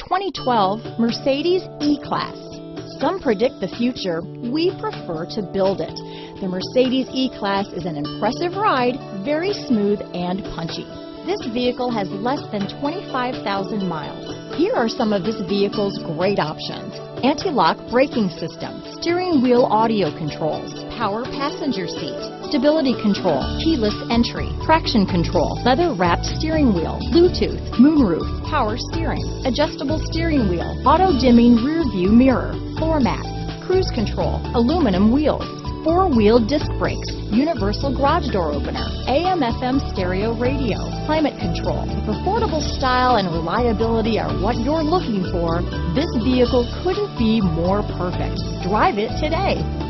2012 Mercedes E-Class. Some predict the future, we prefer to build it. The Mercedes E-Class is an impressive ride, very smooth and punchy. This vehicle has less than 25,000 miles. Here are some of this vehicle's great options. Anti-lock braking system, steering wheel audio controls, power passenger seat, stability control, keyless entry, traction control, leather wrapped steering wheel, Bluetooth, moonroof, power steering, adjustable steering wheel, auto dimming rear view mirror, floor mats, cruise control, aluminum wheels, four-wheel disc brakes, universal garage door opener, AM FM stereo radio, climate control. If affordable style and reliability are what you're looking for, this vehicle couldn't be more perfect. Drive it today.